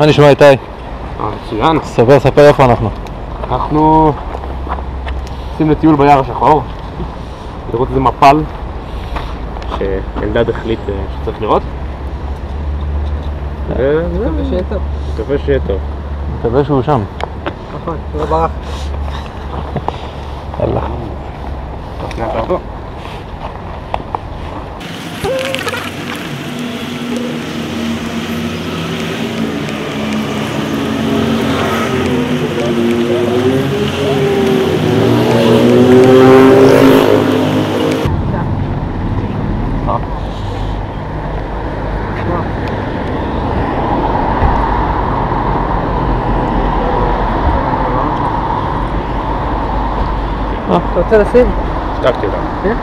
מה נשמע איתי? אה, מצוין. ספר, ספר איפה אנחנו. אנחנו יוצאים לטיול ביער השחור, לראות איזה מפל שאלדד החליט אה, שצריך לראות. וזהו, מקווה שיהיה טוב. מקווה שיהיה טוב. מקווה שהוא שם. נכון, לא ברח. יאללה. רוצה לשים? השתקתי אותם. כן?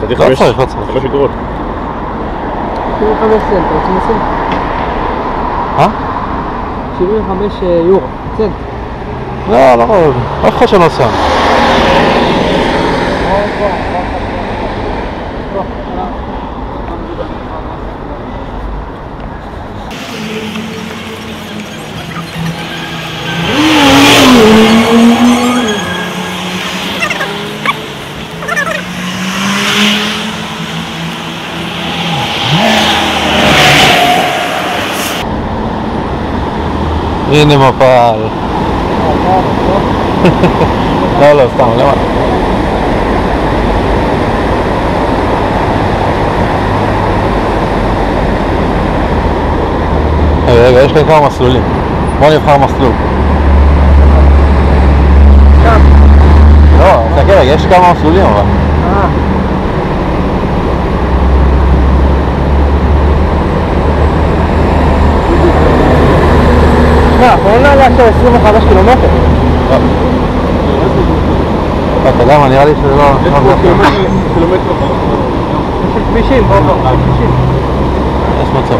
צדיק לא חמש. חמש אגורות. 75 סנט, אתה רוצה לשים? אה? 75 יורו, סנט. לא, לא, אף אחד שלא שם. הנה מפל. לא, לא, סתם, למה? רגע, רגע, יש כאן כמה מסלולים. בוא נבחר מסלול. לא, תסתכל, יש כמה מסלולים אבל. אה, לא, אנחנו לא נעלה עכשיו 25 קילומטר. לא, אתה יודע מה, נראה לי שזה לא... לא עובר שם. יש כבישים, בוא בוא, כבישים. יש מצב.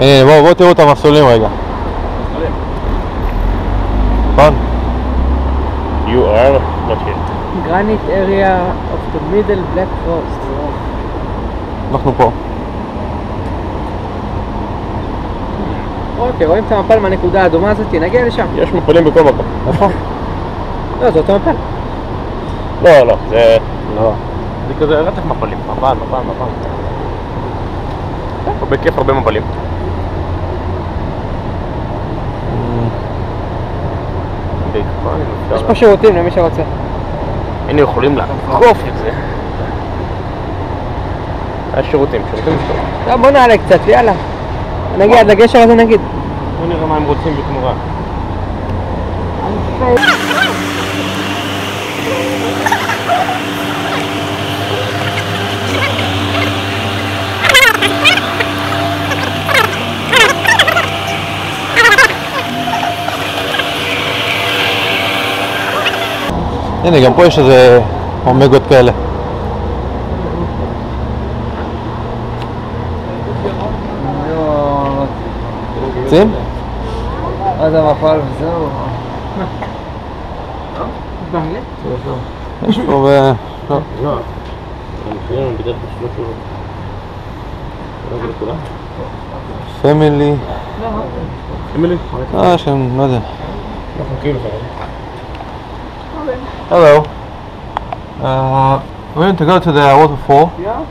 הנה, בואו בואו תראו את המסלולים רגע. נכון? You are not here. Granite area of the middle black forest. אנחנו פה. אוקיי, רואים את המפל מהנקודה האדומה הזאת, נגיע לשם. יש מפלים בכל מקום. איפה? לא, זה אותו מפל. לא, לא, זה... לא. זה כזה רצף מפלים. מפל, מפל, מפל. הרבה כיף, הרבה מפלים. יש אפשר- פה שירותים למי שרוצה. היינו יכולים לעקוף את זה. היה שירותים, שירותים משתמשים. טוב, בוא נעלה קצת, יאללה. נגיע עד לגשר הזה נגיד. בוא נראה מה הם רוצים בתמורה. הנה, גם פה יש איזה אומגות כאלה. רוצים? אז המפל וזהו. יש פה ב... פמילי. פמילי? אה, שם, לא יודע. Hello. Uh, we're going to go to the waterfall. Yeah.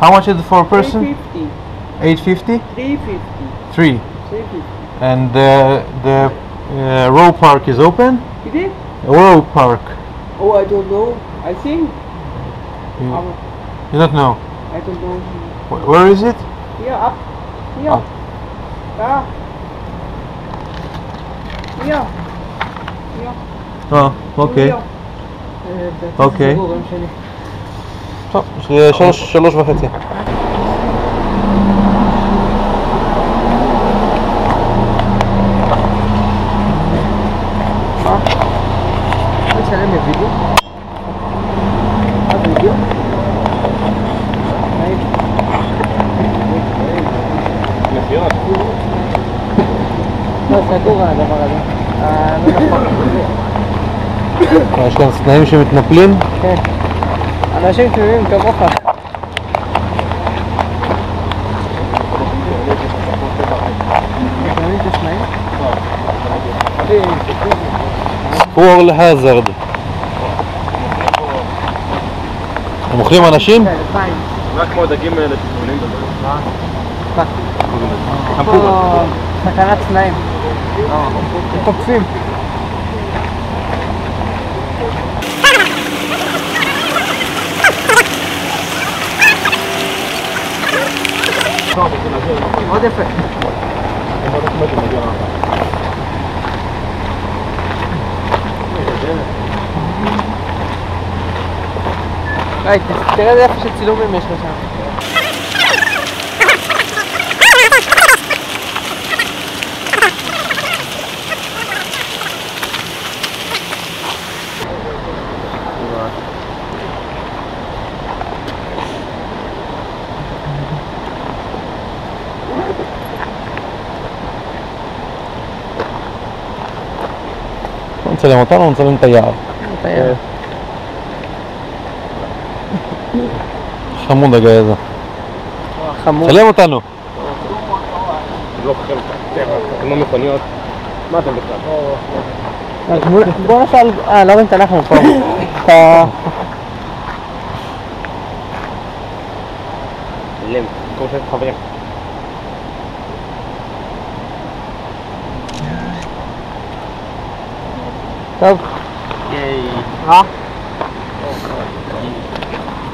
How much is it for a person? 850. 850? 350. 3. And the the uh, row park is open? You did? Row park. Oh, I don't know. I think. You, Um, you don't know. I don't know. Wh- Where is it? Here, up. Here. Up. Ah. Here. Here. Oh, okay. Here. אה, לדעתי Deixaré meu vídeo. Abre vídeo. Nossa, é colada, colada. Ah, não dá pra Acho que остановимся ведь на плен. А на чем ты видим, кого как? Смотрите, смотрите. תמימים כמוך. סקור להזרד. הם אוכלים אנשים? רק כמו הדגים האלה שטבולים פה סכנת צנעים. הם תוקפים. מאוד יפה. Hai, tega de faceți lume mești așa. non înțeleg motorul, nu înțeleg tăiarul. Nu tăiarul. חמוד הגיא הזה. חמור. צלם אותנו. כמו מכוניות. מה אתם בכלל? אז בוא- נעשה על... אה, לא באמת אנחנו פה. אתה... לם, כמו שיש חברים. טוב. ייי. אה?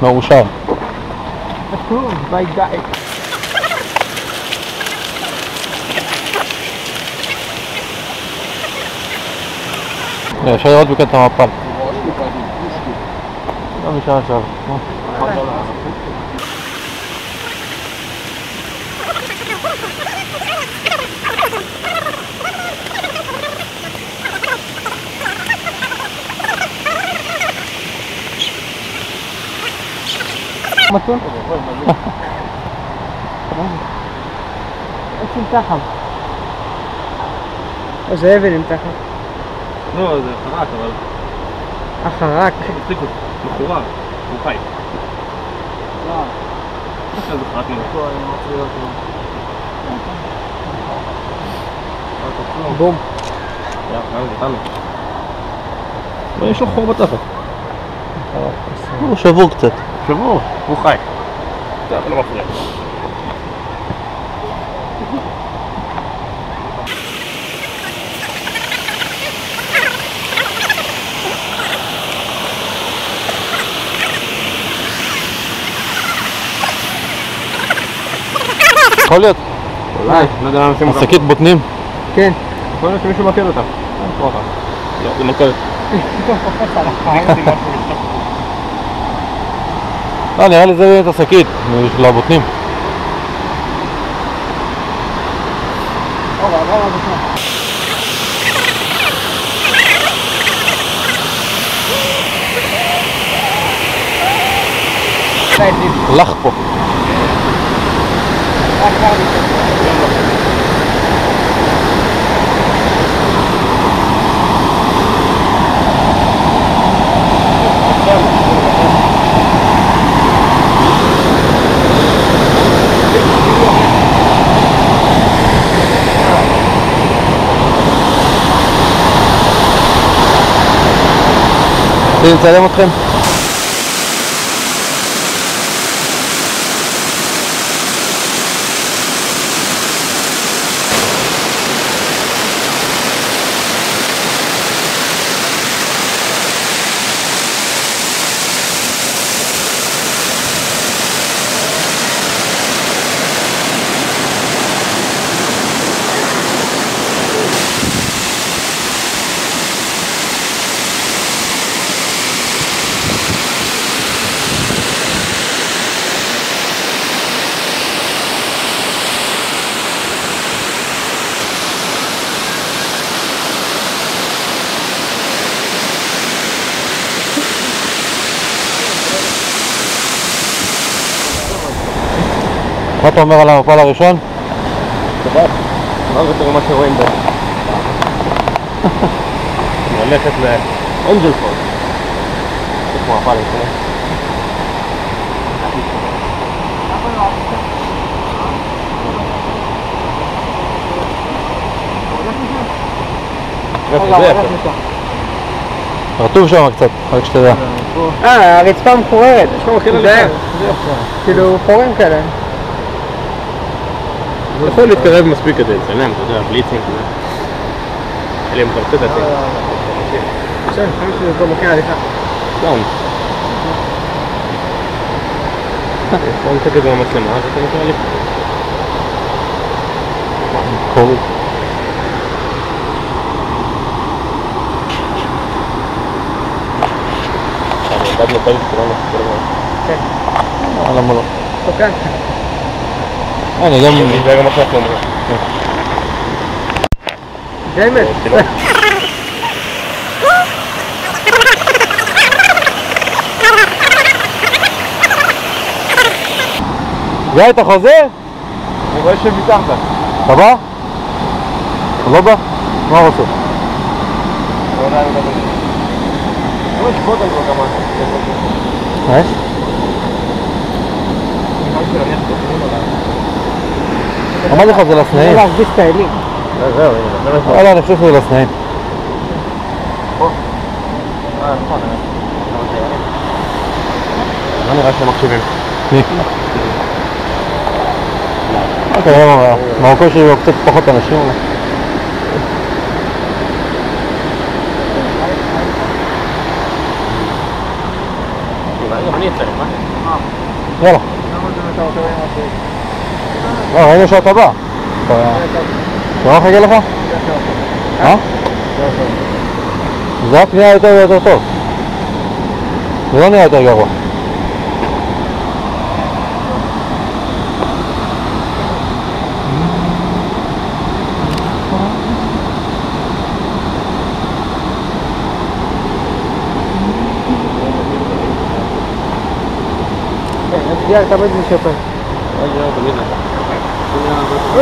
מאושר. proved by that. لا شغلات بك انت معطل لا مش هشغل ما تكون איך תחת? איזה אבן עם תחת. לא, זה חרק, אבל החרק. אותי. מחורר, הוא חי. לא. זה חרק נורא. בום. יאללה, זה אותנו. אבל יש לו חור בתחת. הוא שבור קצת. שבור, הוא חי. טוב, לא מפריע. יכול להיות. אולי, לא יודע למה נשים אותם. שקית בוטנים. כן. יכול להיות שמישהו מכיר אותם. לא, זה מקל. לא, נראה לי זה באמת השקית. של הבוטנים. לך פה. Instalamos tren. אתה אומר על המפל הראשון? טוב, מה שרואים בו? ללכת לאנג'ל פול. איפה מפל ראשון? רטוב שם קצת, רק שתדע. אה, הרצפה מחוררת. כאילו חורים כאלה. אתה יכול להתקרב מספיק כדי לצלם, אתה יודע, בליצינג. אלא אם אתה רוצה תעשה. בסדר, כמה שזה פה מקל עליך. סתם. בוא נתקד במצלמה, אז אתה נקרא לי. קורי. איבדנו פעמים כולנו. אה, למה לא? אוקיי. הנה, גם... זה גם מה שאנחנו אומרים. זה אמת. כאילו, גיא, אתה חוזר? אני רואה שוויתרת. אתה בא? אתה לא בא? מה רוצה? יש גודל כבר כמה. מה יש? אמרתי לך, זה זה לסנאים. להרגיש את האלים. זהו, הנה, אני חושב שזה לסנאים. נכון. לא נראה שהם מקשיבים. מי? אוקיי, למה? במקום שלי קצת פחות אנשים. יאללה. לא, ראינו שאתה בא. אתה אתה לא מחכה לך? אה? זה רק נראה יותר ויותר טוב. זה לא נראה יותר גרוע. Ah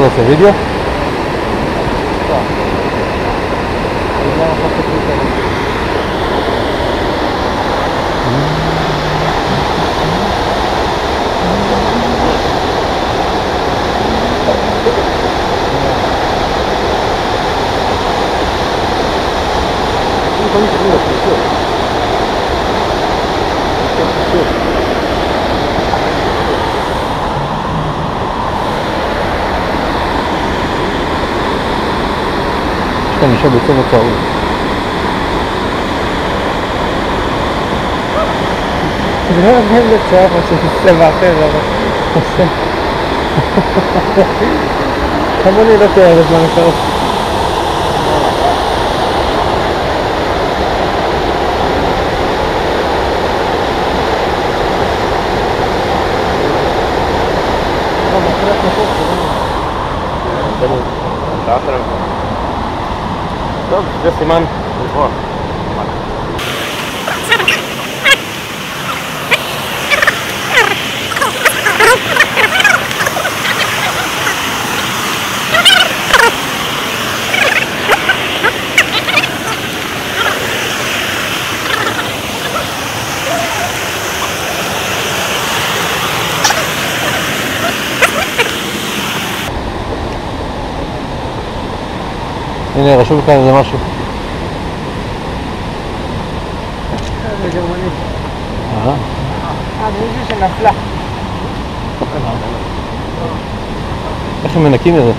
bah, ça veut dire こに来るんだって行こう。行こう。tam się obiecowo cały. No będę cofać się z Sebastianem. To było nie do tego, że mamy to. זה גרמנית. אה? אה, זה מישהו שנפלה. איך הם מנקים את זה?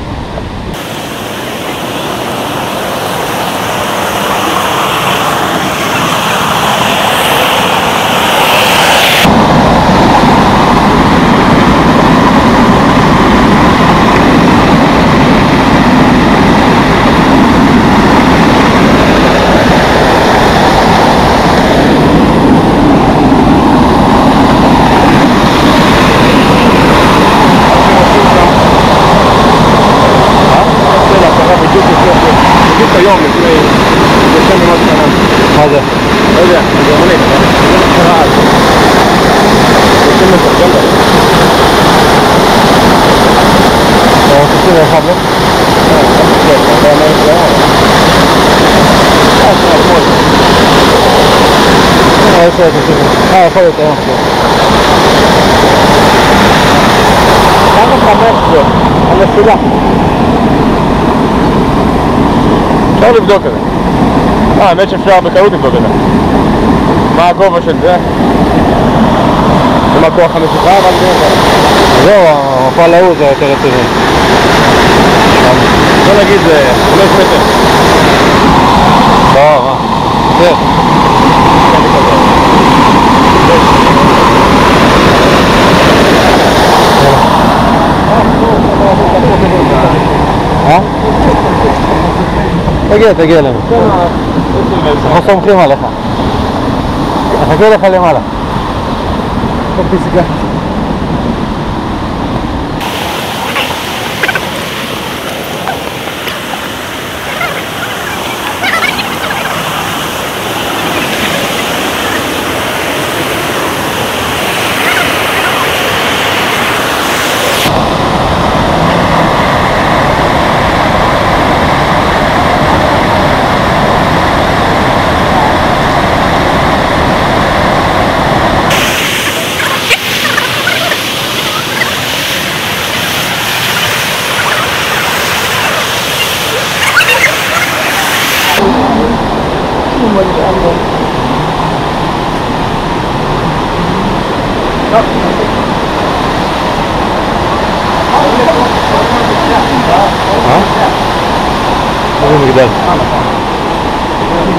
בדיוק היום, לפני... לפני ממש שנה. מה זה? לא יודע, גרמנית, אבל זה מה שקרה אז. 30 בספטמבר. אתה רוצה 61, לא? כן, אתה יודע מה יש להם? של התושבים. אה, יכול להיות היום. כן. כמה חמש זה? המסילה. אפשר לבדוק את זה. אה, האמת שאפשר בקלות לבדוק את זה. מה הגובה של זה? ומה כוח המשיכה? אומר? זהו, המפל ההוא זה יותר רציני. בוא נגיד זה 5 מטר. לא, מה? כן. אה? תגיע, תגיע אלינו. אנחנו סומכים עליך. נחכה לך למעלה.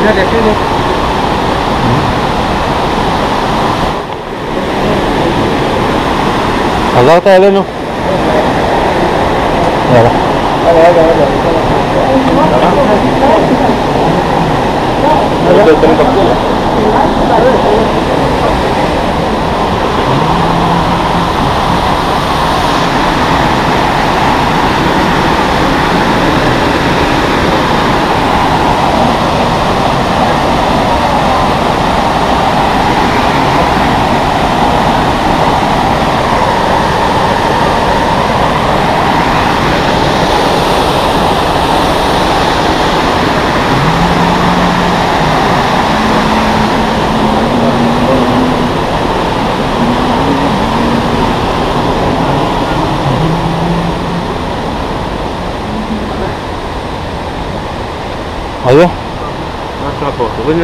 né? Daqui, né? Agora tá ela não. Ela. Ela, ela, ela. Ela. Ela. Ela. Ela.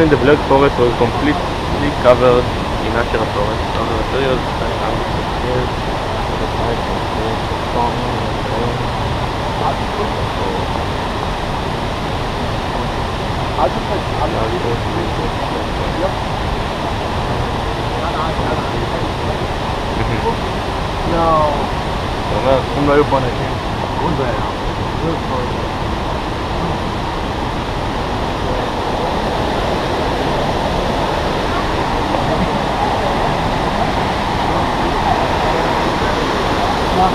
forest. Originally the black forest was completely covered in natural forest. Other materials, like houses and stairs, other types of stairs, stone, and אתה אומר, אם לא היו פה אנשים, Let's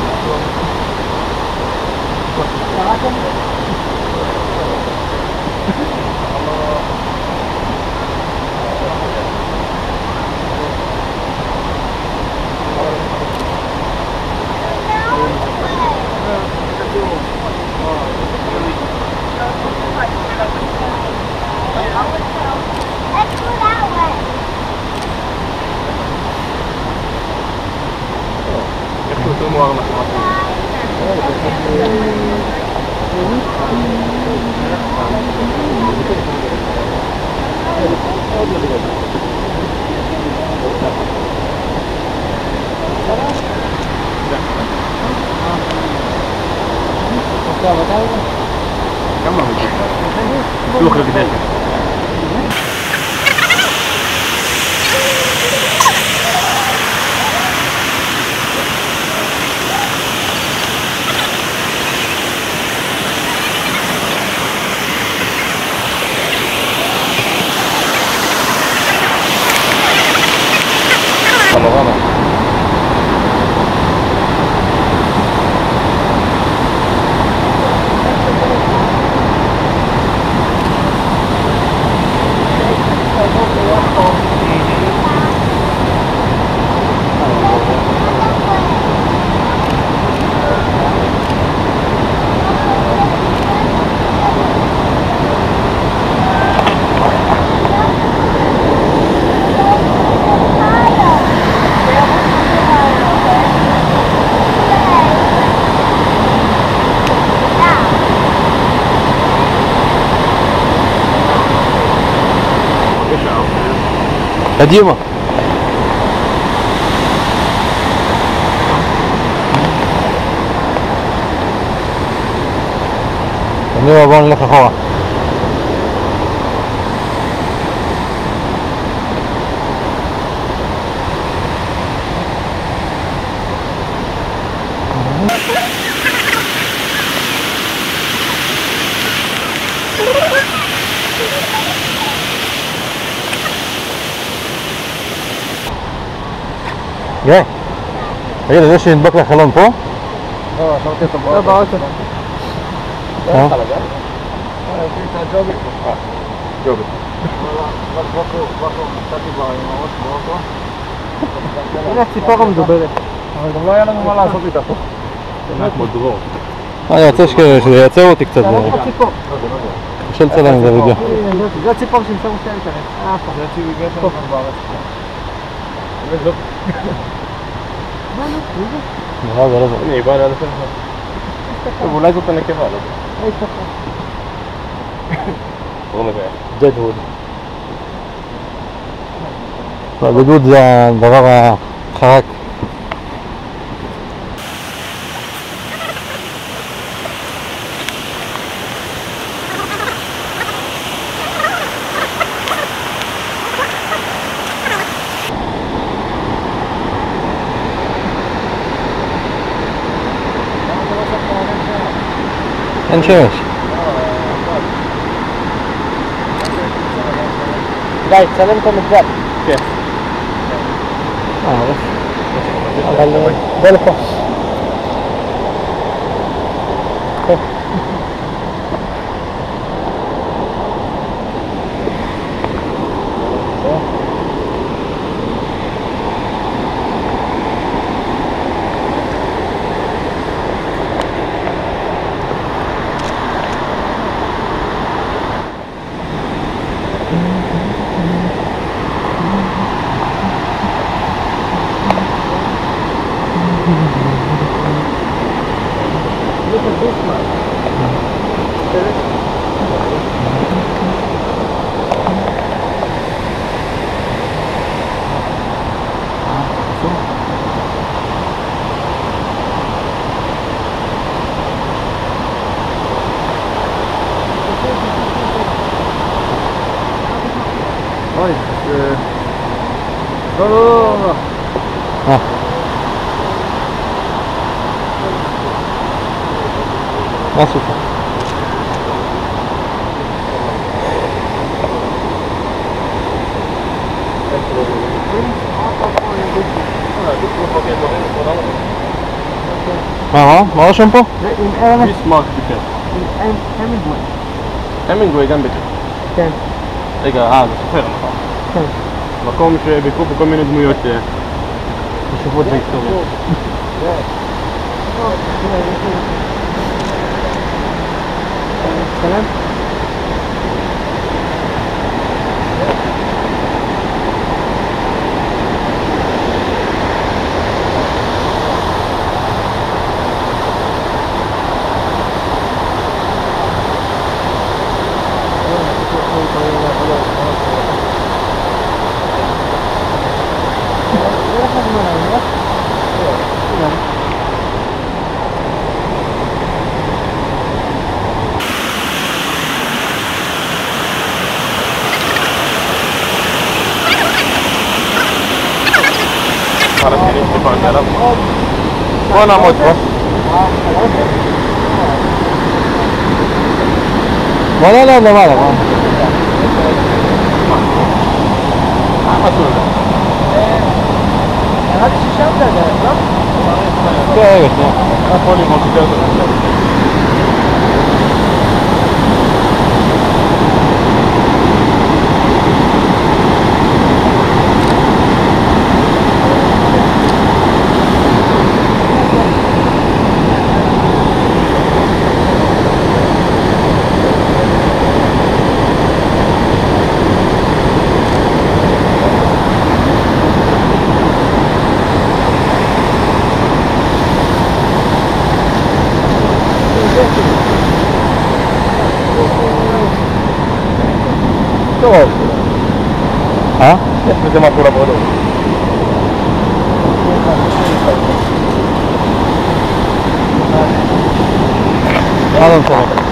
go that way. của tôi mua mặt ngọt thì Cảm ơn. Cảm ơn. Cảm ơn. الديمة والنوع גיא, תגיד, זה שנדבק לחלון פה? לא, באוטו. אה? הנה הציפור המדוברת. אבל גם לא היה לנו מה לעשות איתה פה. זה כמו דרור. אני רוצה שכ- שזה ייצר אותי קצת, זה הציפור. קשה לצלם את זה וידאו. זו הציפור ששמו שתי אינטרנט. אה, פה. זה ציוויגט שלנו בארץ. هذا رضا أنا يبالي على فكره طب ولا قلت أنا كيف هذا اي فكره والله جدول فبدود ضرر خاك chairs? Guys, tell him to look back. Yes. Ah, that's... that's... Well, of course. מה, רשום פה? זה עם ארנס, ביסמרק ביקר. עם המינגווי. המינגווי גם ביקר. כן. רגע, אה, זה סופר, נכון? כן. מקום שביקרו פה כל מיני דמויות אה, חשובות בהיסטוריה. Era bom. Foi na não Vale, vale, vale. Ah, mas tudo. Hadi şişem de de. Evet. Evet. Napoli motosiklet. जमा थोड़ा बहुत हो आराम से होगा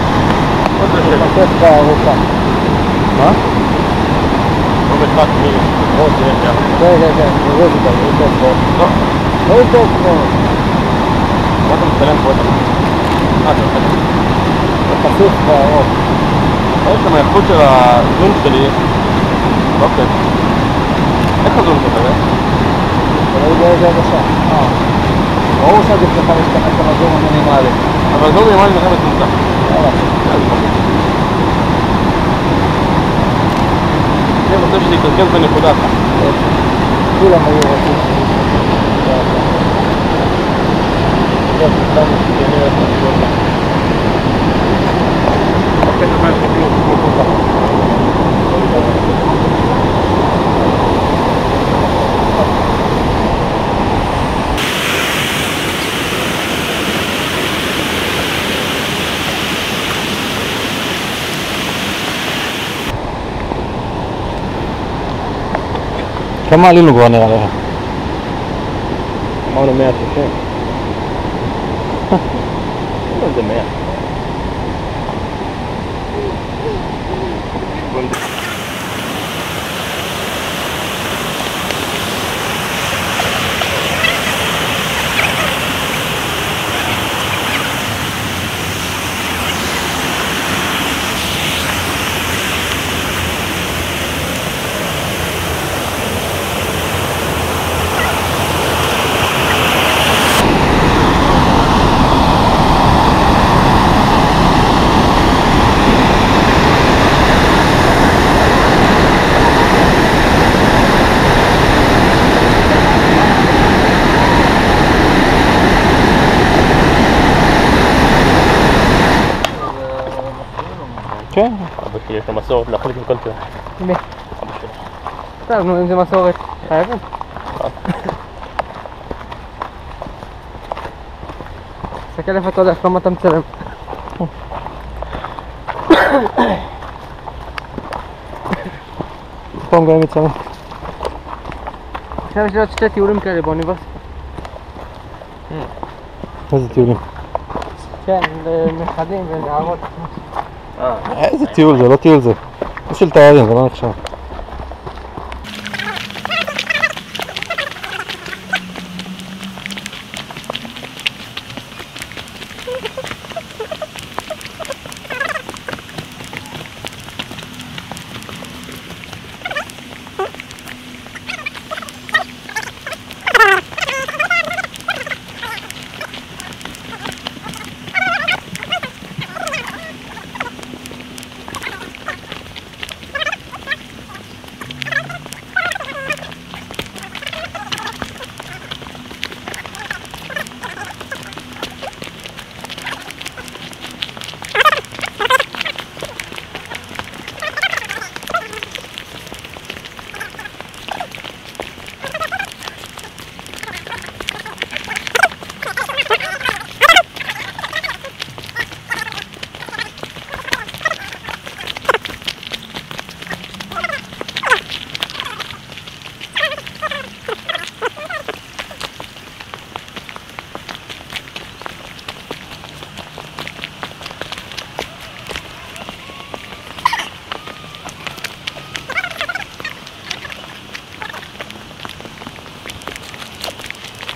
हाँ потом стоим потом. А, то потом. Посылка, вот. Это моя куча, ну, что ли, вот это. ドルとかねこれぐらいでさ大さじとかしかなかなどうもねまであのどうでもいいのかもしれないでも年で結構にこだわった。プラもよかった。Thank you. Estamos ali no Guanera. Monumento aqui. Assim. Monumento. מסורת להחליט עם כל תל. מי? אבא שלי. טוב, נו, אם זה מסורת, חייבים. תסתכל איפה אתה הולך, כמה אתה מצלם. פעם גם מצלם. עכשיו יש לי עוד שתי טיולים כאלה באוניברסיטה. איזה טיולים. כן, לנכדים ולנערות. אה, איזה טיול זה, לא טיול זה. זה של תיירים, זה לא נחשב.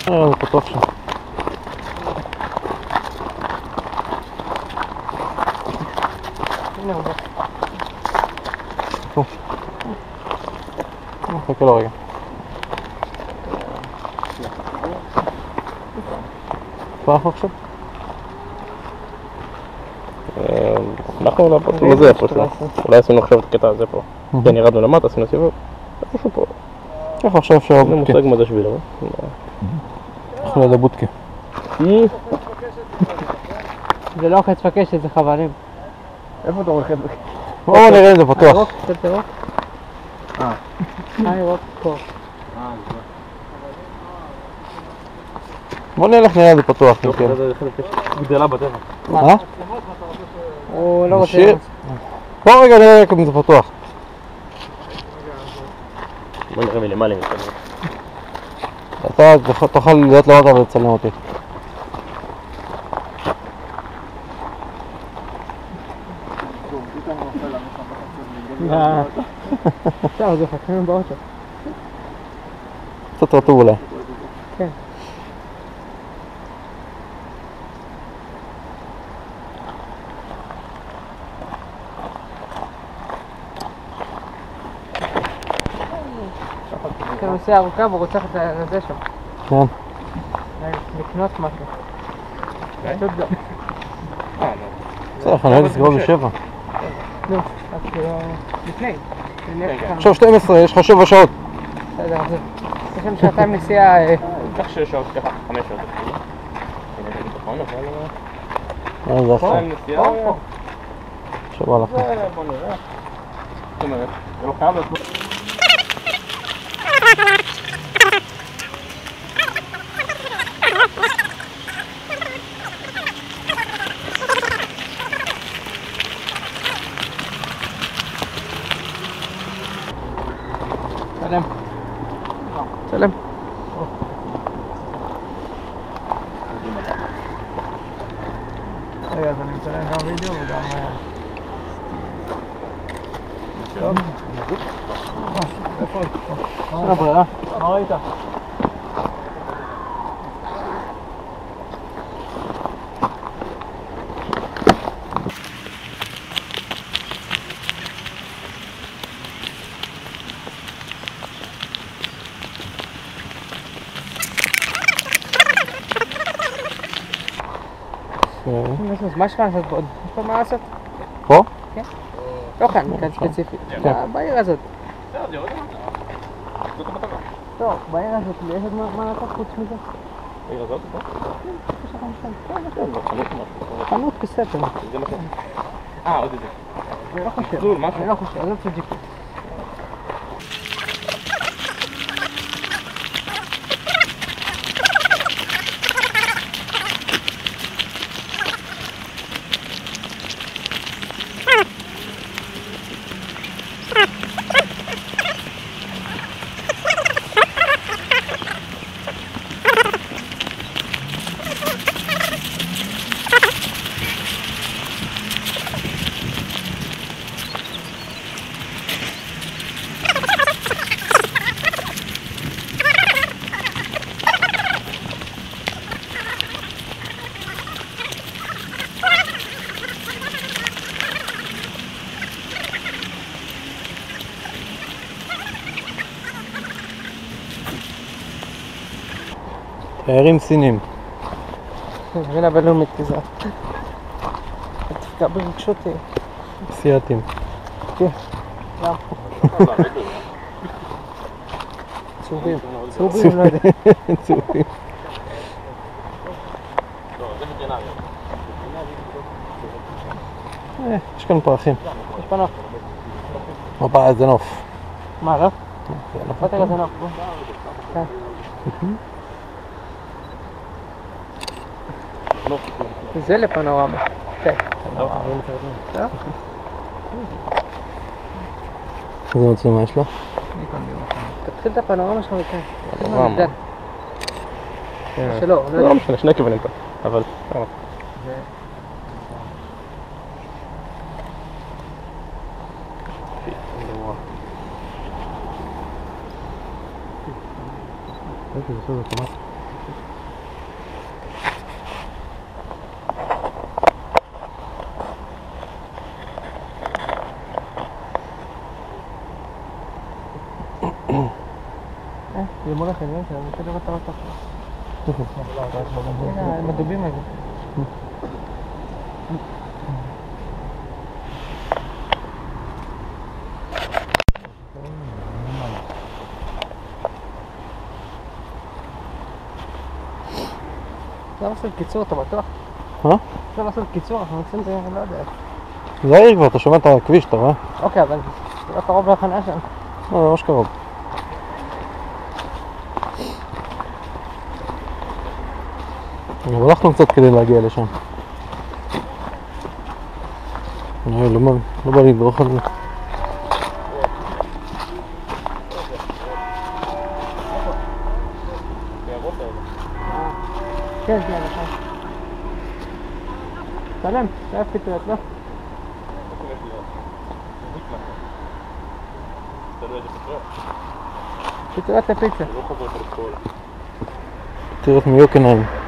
אה, זה פתוח שם. הנה הוא בא. חכה לו רגע. איפה אנחנו עכשיו? אנחנו לפרסום הזה איפשהו. אולי עשינו עכשיו את הקטע הזה פה. כן, ירדנו למטה, עשינו סיבוב. איפשהו פה. איפה עכשיו אפשר אין לי? מושג מה זה שביל, אבל... אנחנו ליד הבודקה. זה לא חץ וקשת, זה חבלים. איפה אתה רואה חבר'ה? בואו נראה אם זה פתוח. ירוק, קצת ירוק. אה. אה, ירוק, פה. בואו נלך נראה אם זה פתוח. גדלה בטבע. אה? הוא לא רוצה... בואו רגע נראה אם זה פתוח. בוא נראה מלמעלה אם אפשר. אתה תוכל- להיות למטה ולצלם אותי. אה. טוב, זה חכמים באוטו. קצת רטוב אולי. כן. נסיעה ארוכה והוא רוצה ללכת לזה שם. כן. לקנות משהו. פשוט לא. בסדר, אנחנו נראה לסגור בשבע. נו, רק שלא... לפני. נלך כמה- עכשיו 12, יש לך שבע שעות. בסדר, אז יש לנו שעתיים נסיעה. אה, קח שש שעות ככה, חמש שעות. אה, זה נסיעה, שבע הלכנו. זה, בוא נראה. זאת אומרת, זה לא חייב להיות... Ja, dat is er gaan weer door dan. Eh. Ja. Ja. Ja. Ja. Ja. Ja. Ja. מה יש לך לעשות עוד? יש פה מה לעשות? פה? לא כאן, כאן ספציפית. כן. בעיר הזאת. לא, בעיר הזאת, יש עוד מה- לעשות חוץ מזה? העיר הזאת, פה? יש לך משהו? כן, משהו. חנות בסתר. זה מה ש... אה, עוד איזה. אני לא חושב. אני לא חושב, עזוב את הג'יפ. תיירים סינים. מדינה הבינלאומית כי זה... תפגע ברגשות... אה, אסיאתים. צהובים. צהובים, לא יודע. צהובים. אה, יש כאן פרחים. יש פה נוף. הופה, איזה נוף. מה, לא? זה נוף. בוא. כן. זה לפנורמה. כן. לא? איזה מצלמה יש לו? תתחיל את הפנורמה שלך מכאן. פנורמה. כן. שלא, לא לא. משנה, שני כיוונים פה. אבל... אה, זה מול החניון שלנו, אני רוצה לראות את המטח. הנה, המדובים האלה. אפשר לעשות קיצור, אתה בטוח? מה? אפשר לעשות קיצור, אנחנו נוסעים זה, אני לא יודע. זה העיר כבר, אתה שומע את הכביש, אתה רואה? אוקיי, אבל זה לא קרוב לחניה שלנו. לא, זה ממש קרוב. אבל הלכנו קצת לא כדי להגיע לשם. אה, לא, לא בא לדרוך על זה. כן, כן, נכון. צלם, לא? זה הפטריות, לא? פטריות לפיצה. פטריות מיוקנעם.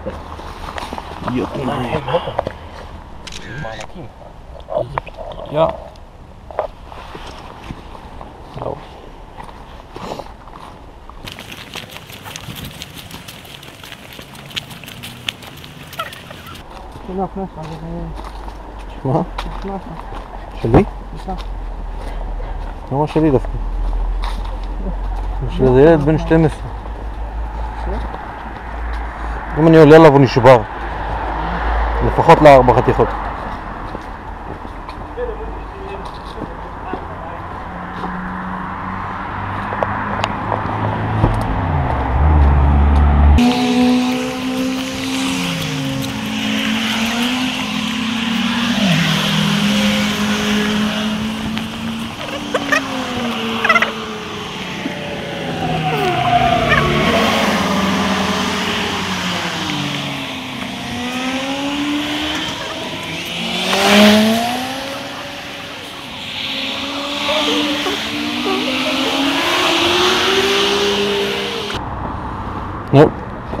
פיטרט מיוקנהיים. Ja. Ja. לא, הכנסה, זה מה? הכנסה. שלי? סליחה. למה שלי דווקא? של איזה ילד בן 12. אם אני עולה עליו הוא נשבר. לפחות לארבע חתיכות. נו,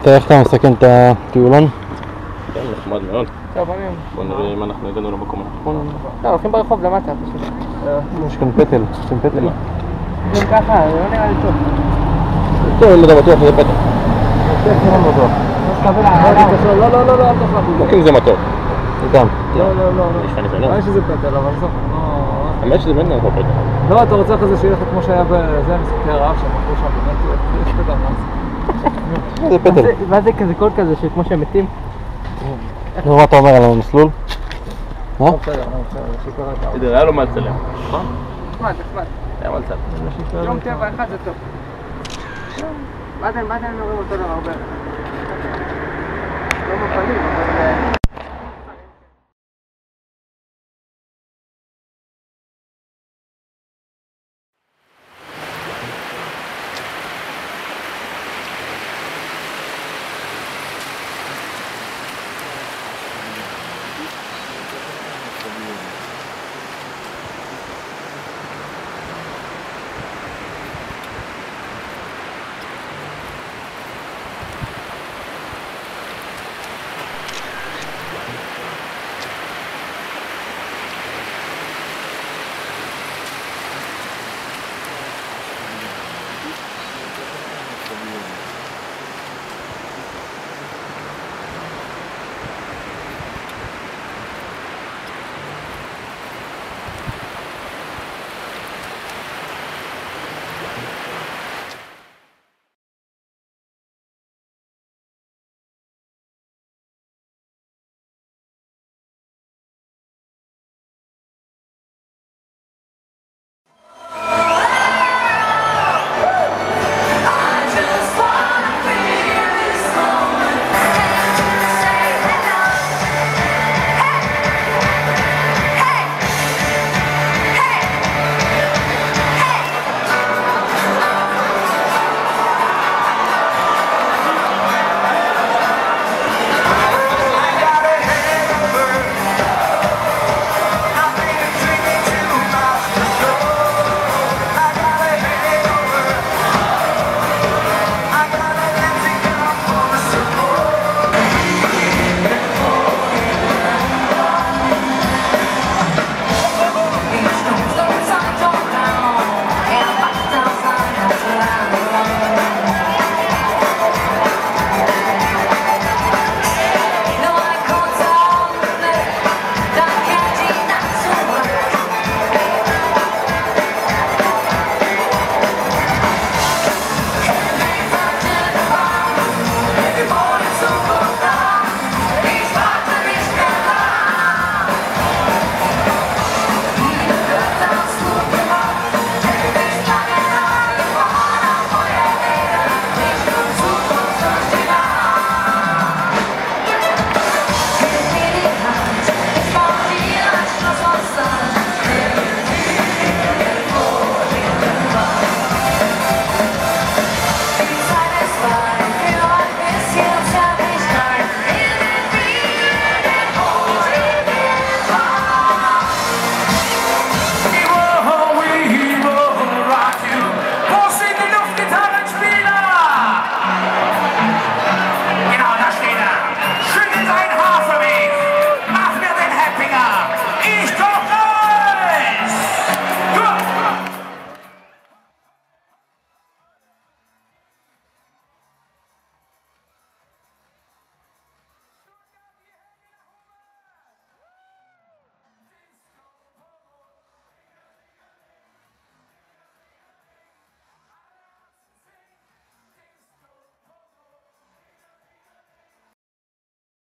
אתה איך אתה מסכם את הטיולון? כן, נחמד מאוד. טוב, בוא נראה. נראה אם אנחנו הגענו למקום הנכון. לא, הולכים ברחוב למטה פשוט. יש כאן פטל, עושים פטל. אם ככה, זה לא נראה לי טוב. טוב, אם אתה בטוח שזה פטל. לא, לא, לא, לא, אל תחלק. רק אם זה מתוק. איתם. לא, לא, לא. יש ניסיון? יש שזה פטל, אבל עזוב. לא- האמת שזה באמת נראה פטל. לא, אתה רוצה אחרי זה שיהיה לך כמו שהיה בזה, משחקי הרעב שהם הלכו שם, באמת, יש פטל, מה זה? פטל. מה זה כזה קול כזה, שכמו שהם מתים? נו, מה אתה אומר על המסלול? מה? בסדר, לא, בסדר. בסדר, היה לו מה לצלם. נכון? נחמד, נחמד. היה מה לצלם. יום טבע אחד זה טוב. מה זה, מה זה הם אומרים אותו דבר הרבה? לא מפנים, אבל...